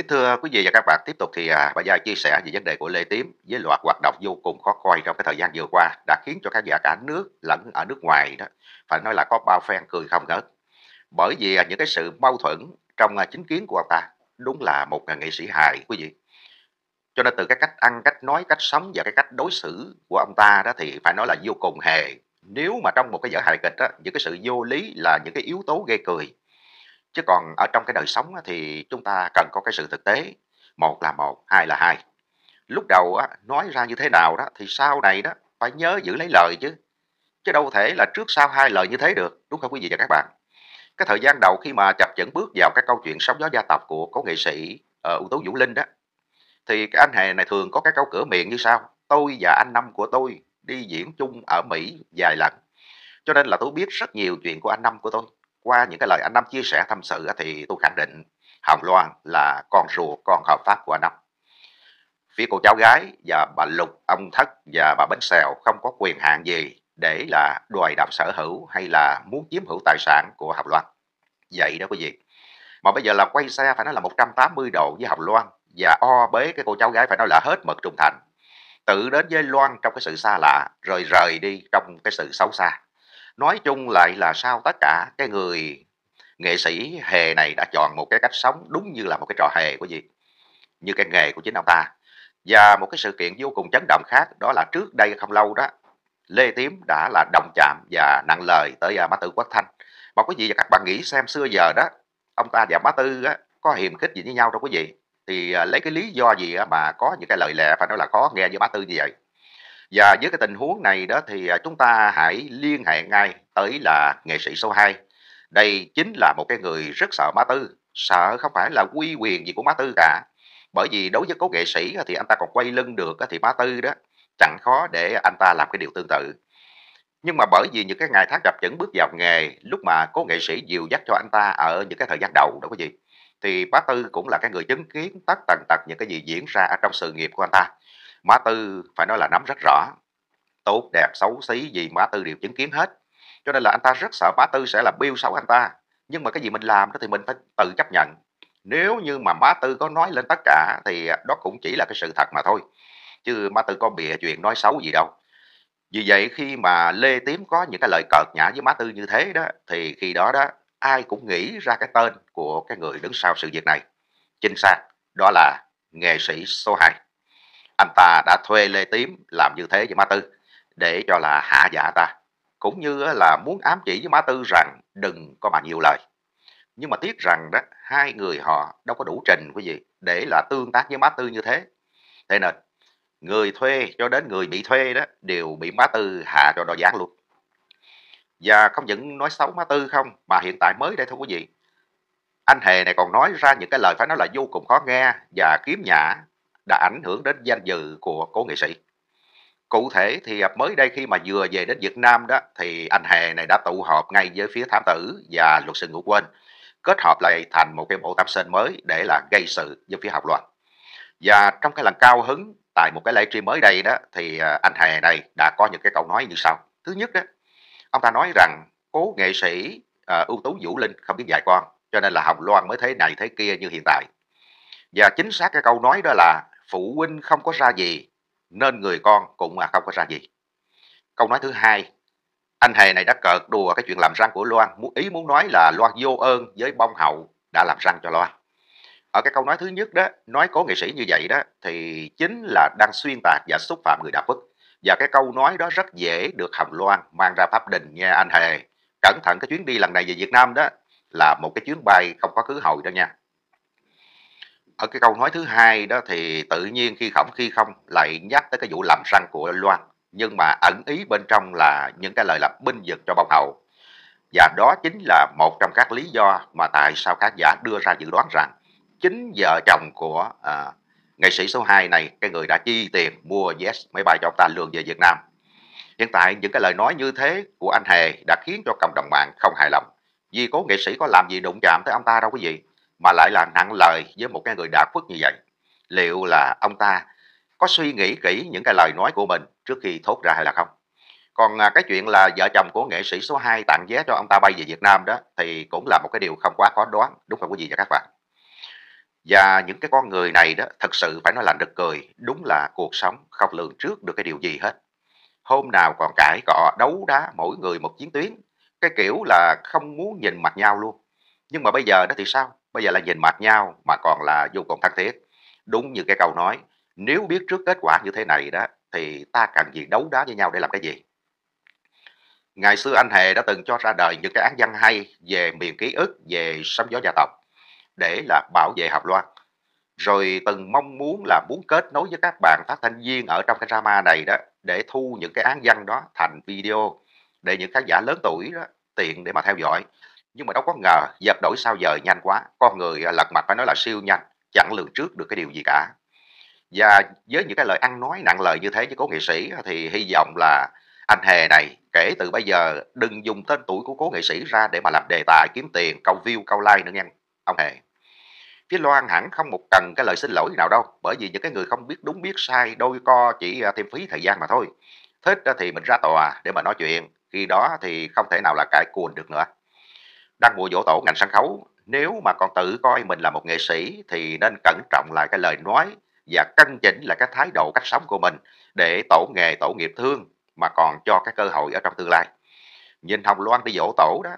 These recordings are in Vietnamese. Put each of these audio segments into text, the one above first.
Kính thưa quý vị và các bạn, tiếp tục thì à, bà Gia chia sẻ về vấn đề của Lê Tím với loạt hoạt động vô cùng khó coi trong cái thời gian vừa qua đã khiến cho khán giả cả nước lẫn ở nước ngoài đó phải nói là có bao phen cười không ngớt. Bởi vì à, những cái sự mâu thuẫn trong à, chính kiến của ông ta đúng là một à, nghệ sĩ hài quý vị. Cho nên từ cái cách ăn, cách nói, cách sống và cái cách đối xử của ông ta đó thì phải nói là vô cùng hề. Nếu mà trong một cái vở hài kịch đó, những cái sự vô lý là những cái yếu tố gây cười chứ còn ở trong cái đời sống thì chúng ta cần có cái sự thực tế một là một hai là hai. Lúc đầu á, nói ra như thế nào đó thì sau này đó phải nhớ giữ lấy lời chứ. Chứ đâu thể là trước sau hai lời như thế được đúng không quý vị và các bạn? Cái thời gian đầu khi mà chập chững bước vào cái câu chuyện sóng gió gia tộc của cố nghệ sĩ uh, ưu tú vũ linh đó thì cái anh hề này thường có cái câu cửa miệng như sau tôi và anh năm của tôi đi diễn chung ở mỹ vài lần. Cho nên là tôi biết rất nhiều chuyện của anh năm của tôi qua những cái lời anh Năm chia sẻ tâm sự thì tôi khẳng định Hồng Loan là con ruột, con hợp pháp của anh Năm. Phía cô cháu gái và bà Lục, ông Thất và bà Bánh Xèo không có quyền hạn gì để là đòi đạp sở hữu hay là muốn chiếm hữu tài sản của Hồng Loan. Vậy đó quý vị. Mà bây giờ là quay xe phải nói là 180 độ với Hồng Loan và o bế cái cô cháu gái phải nói là hết mực trung thành. Tự đến với Loan trong cái sự xa lạ rồi rời đi trong cái sự xấu xa nói chung lại là sao tất cả cái người nghệ sĩ hề này đã chọn một cái cách sống đúng như là một cái trò hề của gì? Như cái nghề của chính ông ta. Và một cái sự kiện vô cùng chấn động khác đó là trước đây không lâu đó Lê Tím đã là đồng chạm và nặng lời tới à, uh, Mã Tư Quốc Thanh. Mà quý vị và các bạn nghĩ xem xưa giờ đó ông ta và Mã Tư á, có hiềm khích gì với nhau đâu quý vị? Thì à, lấy cái lý do gì mà có những cái lời lẽ phải nói là khó nghe với Mã Tư như vậy? Và với cái tình huống này đó thì à, chúng ta hãy liên hệ ngay tới là nghệ sĩ số 2. Đây chính là một cái người rất sợ Má Tư, sợ không phải là quy quyền gì của Má Tư cả. Bởi vì đối với cố nghệ sĩ thì anh ta còn quay lưng được thì Má Tư đó chẳng khó để anh ta làm cái điều tương tự. Nhưng mà bởi vì những cái ngày tháng gặp chẩn bước vào nghề lúc mà cố nghệ sĩ dìu dắt cho anh ta ở những cái thời gian đầu đó quý vị thì Bá Tư cũng là cái người chứng kiến tất tần tật những cái gì diễn ra ở trong sự nghiệp của anh ta. Mã Tư phải nói là nắm rất rõ. Tốt, đẹp, xấu xí gì Mã Tư đều chứng kiến hết. Cho nên là anh ta rất sợ Mã Tư sẽ là biêu xấu anh ta. Nhưng mà cái gì mình làm đó thì mình phải tự chấp nhận. Nếu như mà Mã Tư có nói lên tất cả thì đó cũng chỉ là cái sự thật mà thôi. Chứ Mã Tư có bịa chuyện nói xấu gì đâu. Vì vậy khi mà Lê Tím có những cái lời cợt nhã với Mã Tư như thế đó thì khi đó đó ai cũng nghĩ ra cái tên của cái người đứng sau sự việc này. Chính xác, đó là nghệ sĩ số 2 anh ta đã thuê Lê Tím làm như thế với má Tư, để cho là hạ dạ ta. Cũng như là muốn ám chỉ với má Tư rằng đừng có mà nhiều lời. Nhưng mà tiếc rằng đó, hai người họ đâu có đủ trình quý vị để là tương tác với má Tư như thế. Thế nên, người thuê cho đến người bị thuê đó đều bị má Tư hạ cho đòi gián luôn. Và không những nói xấu má Tư không, mà hiện tại mới đây thôi quý vị. Anh Hề này còn nói ra những cái lời phải nói là vô cùng khó nghe và kiếm nhã đã ảnh hưởng đến danh dự của cố nghệ sĩ. Cụ thể thì mới đây khi mà vừa về đến Việt Nam đó thì anh Hè này đã tụ họp ngay với phía thám tử và luật sư ngũ quên kết hợp lại thành một cái bộ tam sinh mới để là gây sự với phía học luật. Và trong cái lần cao hứng tại một cái livestream mới đây đó thì à, anh Hè này đã có những cái câu nói như sau. Thứ nhất đó, ông ta nói rằng cố nghệ sĩ uh, ưu tú Vũ Linh không biết dạy con cho nên là Hồng Loan mới thế này thế kia như hiện tại. Và chính xác cái câu nói đó là phụ huynh không có ra gì nên người con cũng mà không có ra gì. Câu nói thứ hai, anh hề này đã cợt đùa cái chuyện làm răng của Loan, muốn ý muốn nói là Loan vô ơn với bông hậu đã làm răng cho Loan. Ở cái câu nói thứ nhất đó, nói có nghệ sĩ như vậy đó, thì chính là đang xuyên tạc và xúc phạm người đạo Phật. Và cái câu nói đó rất dễ được Hồng Loan mang ra Pháp Đình nha anh hề. Cẩn thận cái chuyến đi lần này về Việt Nam đó là một cái chuyến bay không có cứ hồi đó nha ở cái câu nói thứ hai đó thì tự nhiên khi khổng khi không lại nhắc tới cái vụ làm răng của Loan. Nhưng mà ẩn ý bên trong là những cái lời là binh vực cho bông hậu. Và đó chính là một trong các lý do mà tại sao khán giả đưa ra dự đoán rằng chính vợ chồng của à, nghệ sĩ số 2 này cái người đã chi tiền mua vé máy bay cho ông ta lường về Việt Nam. Hiện tại những cái lời nói như thế của anh Hề đã khiến cho cộng đồng mạng không hài lòng. Vì cố nghệ sĩ có làm gì đụng chạm tới ông ta đâu quý vị mà lại là nặng lời với một cái người đạt phước như vậy liệu là ông ta có suy nghĩ kỹ những cái lời nói của mình trước khi thốt ra hay là không còn à, cái chuyện là vợ chồng của nghệ sĩ số 2 tặng vé cho ông ta bay về Việt Nam đó thì cũng là một cái điều không quá khó đoán đúng không quý vị và các bạn Và những cái con người này đó thật sự phải nói là được cười, đúng là cuộc sống không lường trước được cái điều gì hết. Hôm nào còn cãi cọ đấu đá mỗi người một chiến tuyến, cái kiểu là không muốn nhìn mặt nhau luôn. Nhưng mà bây giờ đó thì sao? Bây giờ là nhìn mặt nhau mà còn là vô cùng thân thiết. Đúng như cái câu nói, nếu biết trước kết quả như thế này đó thì ta cần gì đấu đá với nhau để làm cái gì? Ngày xưa anh Hề đã từng cho ra đời những cái án văn hay về miền ký ức, về sóng gió gia tộc để là bảo vệ Hàm Loan. Rồi từng mong muốn là muốn kết nối với các bạn phát thanh viên ở trong cái drama này đó để thu những cái án văn đó thành video để những khán giả lớn tuổi đó tiện để mà theo dõi. Nhưng mà đâu có ngờ giật đổi sao giờ nhanh quá, con người à, lật mặt phải nói là siêu nhanh, chẳng lường trước được cái điều gì cả. Và với những cái lời ăn nói nặng lời như thế với cố nghệ sĩ thì hy vọng là anh Hề này kể từ bây giờ đừng dùng tên tuổi của cố nghệ sĩ ra để mà làm đề tài kiếm tiền, câu view, câu like nữa nha ông Hề. Phía Loan hẳn không một cần cái lời xin lỗi nào đâu, bởi vì những cái người không biết đúng biết sai đôi co chỉ à, thêm phí thời gian mà thôi. Thích thì mình ra tòa để mà nói chuyện, khi đó thì không thể nào là cãi cuồng được nữa. Đang mùa dỗ tổ ngành sân khấu, nếu mà còn tự coi mình là một nghệ sĩ thì nên cẩn trọng lại cái lời nói và cân chỉnh lại cái thái độ cách sống của mình để tổ nghề tổ nghiệp thương mà còn cho cái cơ hội ở trong tương lai. Nhìn Hồng Loan đi dỗ tổ đó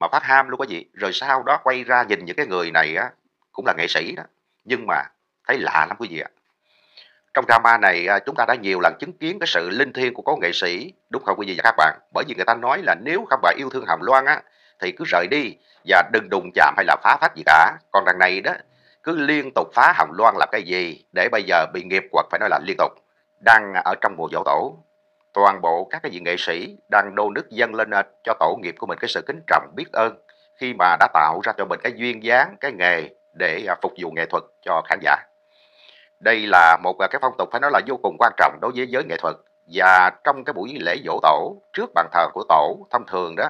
mà phát ham luôn có gì? Rồi sau đó quay ra nhìn những cái người này á cũng là nghệ sĩ đó nhưng mà thấy lạ lắm quý vị ạ? Trong drama này à, chúng ta đã nhiều lần chứng kiến cái sự linh thiêng của cố nghệ sĩ đúng không quý vị và các bạn? Bởi vì người ta nói là nếu không phải yêu thương hồng loan á thì cứ rời đi và đừng đụng chạm hay là phá phách gì cả. Còn đằng này đó, cứ liên tục phá hồng loan làm cái gì để bây giờ bị nghiệp quật phải nói là liên tục, đang ở trong mùa dỗ tổ. Toàn bộ các cái vị nghệ sĩ đang đô nước dâng lên ờ, cho tổ nghiệp của mình cái sự kính trọng, biết ơn khi mà đã tạo ra cho mình cái duyên dáng, cái nghề để ờ, phục vụ nghệ thuật cho khán giả. Đây là một ờ, cái phong tục phải nói là vô cùng quan trọng đối với giới nghệ thuật. Và trong cái buổi lễ dỗ tổ, trước bàn thờ của tổ thông thường đó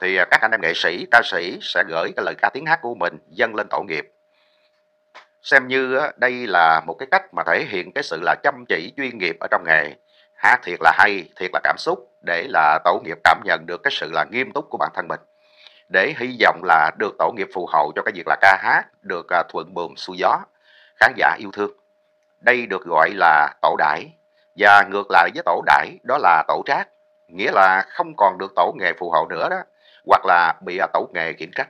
thì à, các anh em nghệ sĩ, ca sĩ sẽ gửi cái lời ca tiếng hát của mình dâng lên tổ nghiệp. Xem như đây là một cái cách mà thể hiện cái sự là chăm chỉ chuyên nghiệp ở trong nghề. Hát thiệt là hay, thiệt là cảm xúc để là tổ nghiệp cảm nhận được cái sự là nghiêm túc của bản thân mình. Để hy vọng là được tổ nghiệp phù hộ cho cái việc là ca hát được à, thuận buồm xuôi gió. Khán giả yêu thương, đây được gọi là tổ đãi và ngược lại với tổ đãi đó là tổ trác. Nghĩa là không còn được tổ nghề phù hộ nữa đó hoặc là bị à, tổ nghề kiểm trách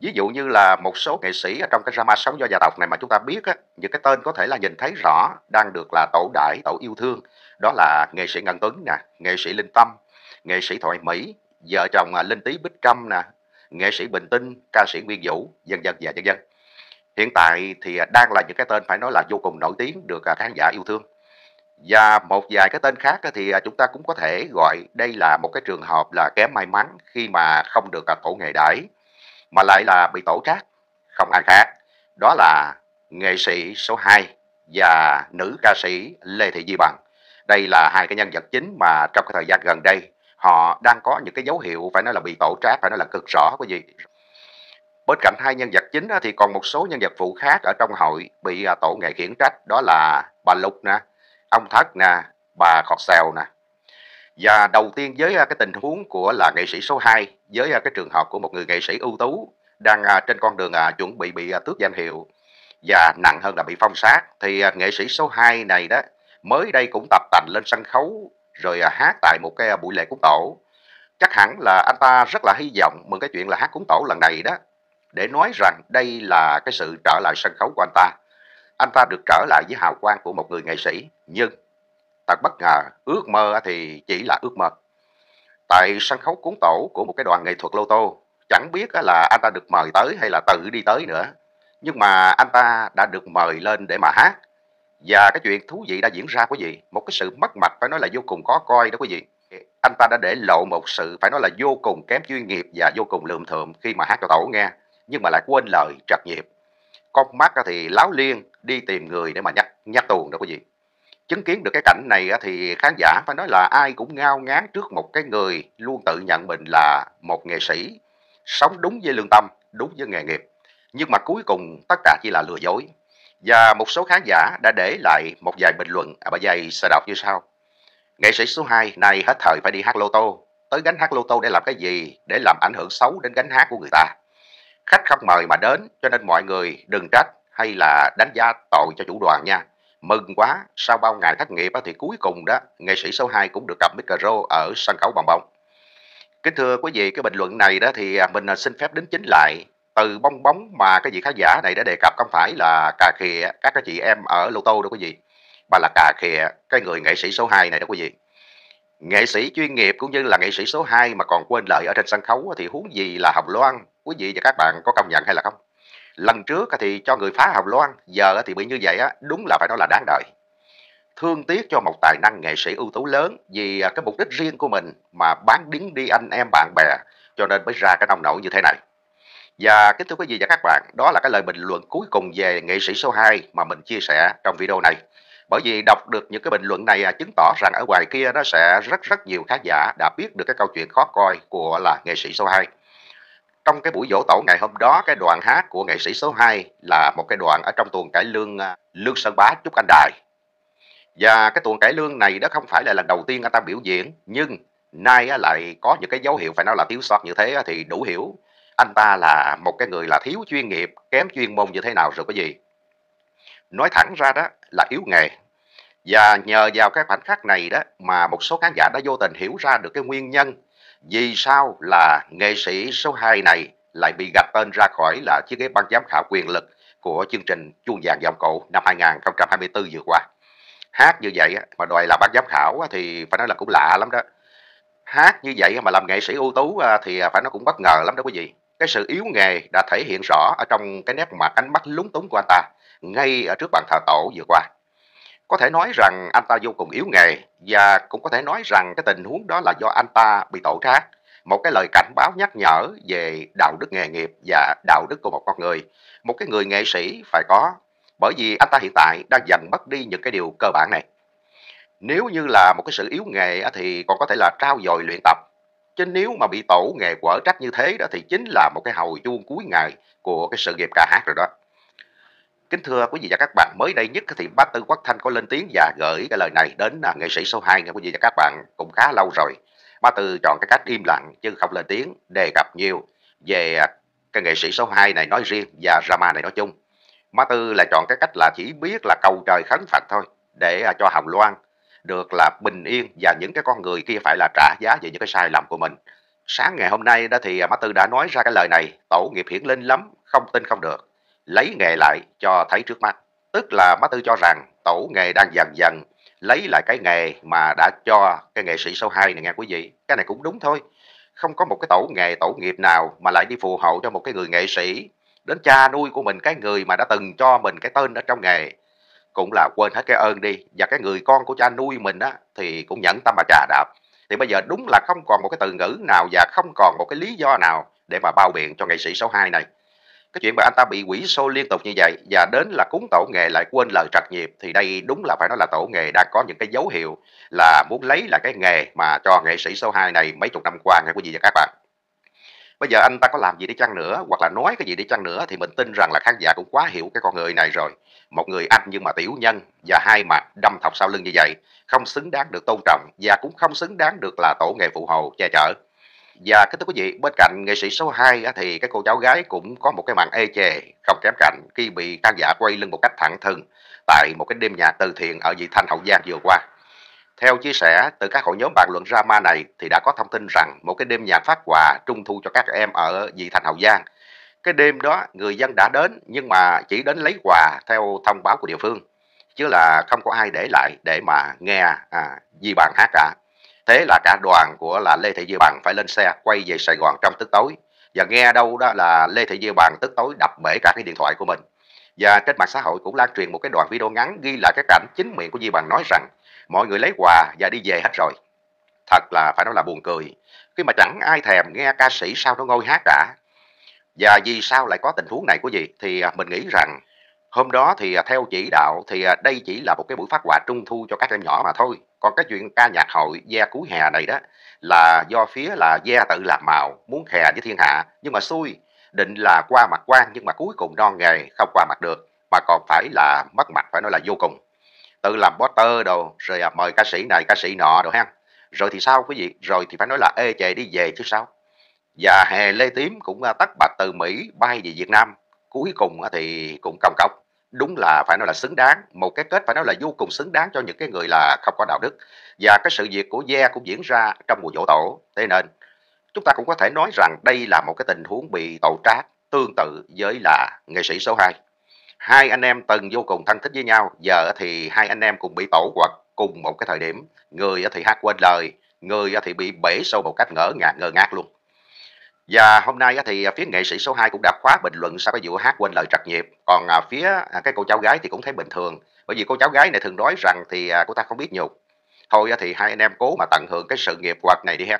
ví dụ như là một số nghệ sĩ ở trong cái drama sống do gia tộc này mà chúng ta biết á, những cái tên có thể là nhìn thấy rõ đang được là tổ đại tổ yêu thương đó là nghệ sĩ Ngân Tuấn nè, nghệ sĩ Linh Tâm, nghệ sĩ Thoại Mỹ, vợ chồng à, Linh Tý Bích Trâm nè, nghệ sĩ Bình Tinh, ca sĩ Nguyên Vũ, dân dân và dân dân. Hiện tại thì à, đang là những cái tên phải nói là vô cùng nổi tiếng được khán giả yêu thương. Và một vài cái tên khác thì à, chúng ta cũng có thể gọi đây là một cái trường hợp là kém may mắn khi mà không được tổ nghề đẩy mà lại là bị tổ trác không ai khác. Đó là nghệ sĩ số 2 và nữ ca sĩ Lê Thị Di Bằng. Đây là hai cái nhân vật chính mà trong cái thời gian gần đây họ đang có những cái dấu hiệu phải nói là bị tổ trác, phải nói là cực rõ cái gì. Bên cạnh hai nhân vật chính thì còn một số nhân vật phụ khác ở trong hội bị à, tổ nghệ khiển trách đó là bà Lục nè, ông Thất nè, bà Khọt Xèo nè. Và đầu tiên với à, cái tình huống của là nghệ sĩ số 2 với à, cái trường hợp của một người nghệ sĩ ưu tú đang à, trên con đường chuẩn bị bị tước danh hiệu và nặng hơn là bị phong sát thì nghệ sĩ số 2 này đó mới đây cũng tập tành lên sân khấu rồi hát tại một cái buổi lễ cúng tổ. Chắc hẳn là anh ta rất là hy vọng mừng cái chuyện là hát cúng tổ lần này đó để nói rằng đây là cái sự trở lại sân khấu của anh ta. Anh ta được trở lại với hào quang của một người nghệ sĩ nhưng thật bất ngờ ước mơ thì chỉ là ước mơ. Tại sân khấu cuốn tổ của một cái đoàn nghệ thuật lô tô chẳng biết là anh ta được mời tới hay là tự đi tới nữa. Nhưng mà anh ta đã được mời lên để mà hát và cái chuyện thú vị đã diễn ra quý vị, một cái sự mất mặt phải nói là vô cùng khó coi đó quý vị. Anh ta đã để lộ một sự phải nói là vô cùng kém chuyên nghiệp và vô cùng lượm thượm khi mà hát cho tổ nghe, nhưng mà lại quên lời trật nhịp. Con mắt thì láo liên đi tìm người để mà nhắc nhắc tuồng đó quý vị. Chứng kiến được cái cảnh này thì khán giả phải nói là ai cũng ngao ngán trước một cái người luôn tự nhận mình là một nghệ sĩ, sống đúng với lương tâm, đúng với nghề nghiệp. Nhưng mà cuối cùng tất cả chỉ là lừa dối. Và một số khán giả đã để lại một vài bình luận à, ở bài giày sẽ đọc như sau. Nghệ sĩ số 2 này hết thời phải đi hát lô tô. Tới gánh hát lô tô để làm cái gì? Để làm ảnh hưởng xấu đến gánh hát của người ta khách không mời mà đến cho nên mọi người đừng trách hay là đánh giá tội cho chủ đoàn nha. Mừng quá, sau bao ngày thất nghiệp thì cuối cùng đó, nghệ sĩ số 2 cũng được cầm micro ở sân khấu bong bóng. Kính thưa quý vị, cái bình luận này đó thì à, mình à, xin phép đính chính lại. Từ bong bóng mà cái vị khán giả này đã đề cập không phải là cà khịa các cái chị em ở lô tô đâu quý vị, mà là cà khịa cái người nghệ sĩ số 2 này đó quý vị. Nghệ sĩ chuyên nghiệp cũng như là nghệ sĩ số 2 mà còn quên lợi ở trên sân khấu thì huống gì là Hồng Loan, quý vị và các bạn có công nhận hay là không? Lần trước thì cho người phá Hồng Loan, giờ thì bị như vậy á, đúng là phải nói là đáng đợi. Thương tiếc cho một tài năng nghệ sĩ ưu tú lớn vì à, cái mục đích riêng của mình mà bán đứng đi anh em bạn bè cho nên mới ra cái nông nổi như thế này. Và kính thưa quý vị và các bạn, đó là cái lời bình luận cuối cùng về nghệ sĩ số 2 mà mình chia sẻ trong video này. Bởi vì đọc được những cái bình luận này à, chứng tỏ rằng ở ngoài kia nó sẽ rất rất nhiều khán giả đã biết được cái câu chuyện khó coi của là nghệ sĩ số 2 trong cái buổi dỗ tổ ngày hôm đó, cái đoàn hát của nghệ sĩ số 2 là một cái đoàn ở trong tuồng cải lương à, lương sơn bá trúc anh đài. Và cái tuồng cải lương này đó không phải là lần đầu tiên anh ta biểu diễn, nhưng nay lại có những cái dấu hiệu phải nói là thiếu sót như thế thì đủ hiểu anh ta là một cái người là thiếu chuyên nghiệp, kém chuyên môn như thế nào rồi cái gì. Nói thẳng ra đó là yếu nghề. Và nhờ vào cái khoảnh khắc này đó mà một số khán giả đã vô tình hiểu ra được cái nguyên nhân vì sao là nghệ sĩ số 2 này lại bị gạch tên ra khỏi là chiếc ghế ban giám khảo quyền lực của chương trình Chuông vàng giọng cổ năm 2024 vừa qua. Hát như vậy mà đòi là ban giám khảo thì phải nói là cũng lạ lắm đó. Hát như vậy mà làm nghệ sĩ ưu tú thì phải nói cũng bất ngờ lắm đó quý vị. Cái sự yếu nghề đã thể hiện rõ ở trong cái nét mặt ánh mắt lúng túng của anh ta ngay ở trước bàn thờ tổ vừa qua. Có thể nói rằng anh ta vô cùng yếu nghề và cũng có thể nói rằng cái tình huống đó là do anh ta bị tội trác. Một cái lời cảnh báo nhắc nhở về đạo đức nghề nghiệp và đạo đức của một con người. Một cái người nghệ sĩ phải có. Bởi vì anh ta hiện tại đang dần mất đi những cái điều cơ bản này. Nếu như là một cái sự yếu nghề thì còn có thể là trao dồi luyện tập. Chứ nếu mà bị tổ nghề quở trách như thế đó thì chính là một cái hồi chuông cuối ngày của cái sự nghiệp ca hát rồi đó. Kính thưa quý vị và các bạn, mới đây nhất thì bác Tư Quốc Thanh có lên tiếng và gửi cái lời này đến à, nghệ sĩ số 2 nha quý vị và các bạn cũng khá lâu rồi. Bác Tư chọn cái cách im lặng chứ không lên tiếng đề cập nhiều về à, cái nghệ sĩ số 2 này nói riêng và drama này nói chung. Bác Tư lại chọn cái cách là chỉ biết là cầu trời khấn Phật thôi để à, cho Hồng Loan được là bình yên và những cái con người kia phải là trả giá về những cái sai lầm của mình. Sáng ngày hôm nay đó thì Bác Tư đã nói ra cái lời này, tổ nghiệp hiển linh lắm, không tin không được lấy nghề lại cho thấy trước mắt. Tức là Má Tư cho rằng tổ nghề đang dần dần lấy lại cái nghề mà đã cho cái nghệ sĩ số 2 này nghe quý vị. Cái này cũng đúng thôi. Không có một cái tổ nghề, tổ nghiệp nào mà lại đi phù hộ cho một cái người nghệ sĩ đến cha nuôi của mình, cái người mà đã từng cho mình cái tên ở trong nghề cũng là quên hết cái ơn đi và cái người con của cha nuôi mình á thì cũng nhẫn tâm mà trà đạp thì bây giờ đúng là không còn một cái từ ngữ nào và không còn một cái lý do nào để mà bao biện cho nghệ sĩ số 2 này cái chuyện mà anh ta bị quỷ xô liên tục như vậy và đến là cúng tổ nghề lại quên lời trạch nghiệp thì đây đúng là phải nói là tổ nghề đang có những cái dấu hiệu là muốn lấy lại cái nghề mà cho nghệ sĩ số 2 này mấy chục năm qua, nghe quý vị và các bạn. Bây giờ anh ta có làm gì đi chăng nữa, hoặc là nói cái gì đi chăng nữa thì mình tin rằng là khán giả cũng quá hiểu cái con người này rồi. Một người anh nhưng mà tiểu nhân và hai mặt đâm thọc sau lưng như vậy, không xứng đáng được tôn trọng và cũng không xứng đáng được là tổ nghề phụ hồ che chở và kính thưa quý vị, bên cạnh nghệ sĩ số 2 thì cái cô cháu gái cũng có một cái màn ê chề không kém cạnh khi bị khán giả quay lưng một cách thẳng thừng tại một cái đêm nhạc từ thiện ở vị Thanh Hậu Giang vừa qua. Theo chia sẻ từ các hội nhóm bàn luận drama này thì đã có thông tin rằng một cái đêm nhạc phát quà trung thu cho các em ở vị Thành Hậu Giang. Cái đêm đó người dân đã đến nhưng mà chỉ đến lấy quà theo thông báo của địa phương chứ là không có ai để lại để mà nghe à, Di Bàn hát cả. Thế là cả đoàn của là Lê Thị Diệu Bằng phải lên xe, quay về Sài Gòn trong tức tối. Và nghe đâu đó là Lê Thị Diệu Bằng tức tối đập bể cả cái điện thoại của mình. Và trên mạng xã hội cũng lan truyền một cái đoạn video ngắn ghi lại cái cảnh chính miệng của Di Bằng nói rằng, mọi người lấy quà và đi về hết rồi. Thật là, phải nói là buồn cười. Khi mà chẳng ai thèm nghe ca sĩ sao nó ngôi hát cả. Và vì sao lại có tình huống này của gì? Thì à, mình nghĩ rằng hôm đó thì à, theo chỉ đạo thì à, đây chỉ là một cái buổi phát quà trung thu cho các em nhỏ mà thôi còn cái chuyện ca nhạc hội Gia cuối hè này đó là do phía là Gia tự làm màu, muốn khè với thiên hạ, nhưng mà xui, định là qua mặt quan nhưng mà cuối cùng non nghề không qua mặt được, mà còn phải là mất mặt phải nói là vô cùng. Tự làm poster đồ, rồi à, mời ca sĩ này, ca sĩ nọ đồ ha. Rồi thì sao quý vị? Rồi thì phải nói là ê chề đi về chứ sao? và hè Lê Tím cũng à, tắt bạch từ Mỹ bay về Việt Nam cuối cùng thì cũng công cốc đúng là phải nói là xứng đáng, một cái kết phải nói là vô cùng xứng đáng cho những cái người là không có đạo đức. Và cái sự việc của Gia cũng diễn ra trong mùa dỗ tổ. Thế nên, chúng ta cũng có thể nói rằng đây là một cái tình huống bị tổ trác tương tự với là nghệ sĩ số 2 hai anh em từng vô cùng thân thích với nhau. Giờ thì hai anh em cùng bị tổ hoặc cùng một cái thời điểm. Người thì hát quên lời, người thì bị bể sâu một cách ngỡ ngàng, ngơ ngác luôn và hôm nay thì à, phía nghệ sĩ số 2 cũng đã khóa bình luận sau cái vụ hát quên lời trật nhịp còn à, phía à, cái cô cháu gái thì cũng thấy bình thường. Bởi vì cô cháu gái này thường nói rằng thì cô ta không biết nhục. Thôi thì hai anh em cố mà tận hưởng cái sự nghiệp hoạt này đi ha.